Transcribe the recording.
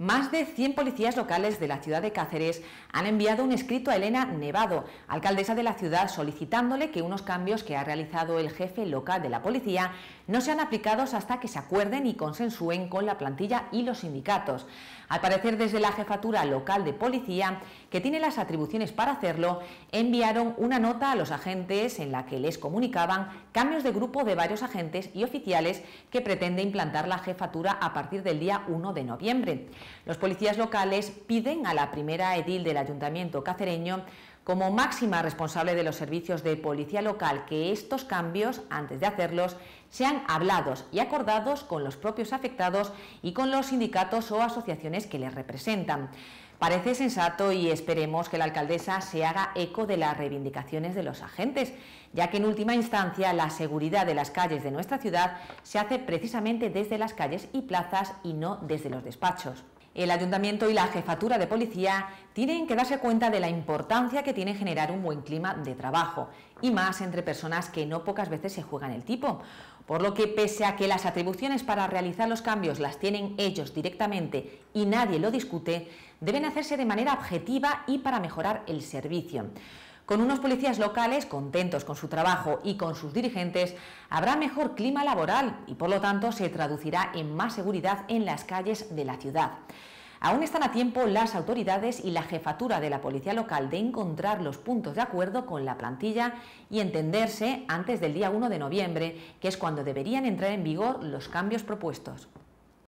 Más de 100 policías locales de la ciudad de Cáceres han enviado un escrito a Elena Nevado, alcaldesa de la ciudad, solicitándole que unos cambios que ha realizado el jefe local de la policía no sean aplicados hasta que se acuerden y consensúen con la plantilla y los sindicatos. Al parecer, desde la jefatura local de policía, que tiene las atribuciones para hacerlo, enviaron una nota a los agentes en la que les comunicaban cambios de grupo de varios agentes y oficiales que pretende implantar la jefatura a partir del día 1 de noviembre. Los policías locales piden a la primera edil del ayuntamiento cacereño como máxima responsable de los servicios de policía local que estos cambios, antes de hacerlos, sean hablados y acordados con los propios afectados y con los sindicatos o asociaciones que les representan. Parece sensato y esperemos que la alcaldesa se haga eco de las reivindicaciones de los agentes, ya que en última instancia la seguridad de las calles de nuestra ciudad se hace precisamente desde las calles y plazas y no desde los despachos. El ayuntamiento y la jefatura de policía tienen que darse cuenta de la importancia que tiene generar un buen clima de trabajo y más entre personas que no pocas veces se juegan el tipo. Por lo que pese a que las atribuciones para realizar los cambios las tienen ellos directamente y nadie lo discute, deben hacerse de manera objetiva y para mejorar el servicio. Con unos policías locales contentos con su trabajo y con sus dirigentes, habrá mejor clima laboral y por lo tanto se traducirá en más seguridad en las calles de la ciudad. Aún están a tiempo las autoridades y la jefatura de la policía local de encontrar los puntos de acuerdo con la plantilla y entenderse antes del día 1 de noviembre, que es cuando deberían entrar en vigor los cambios propuestos.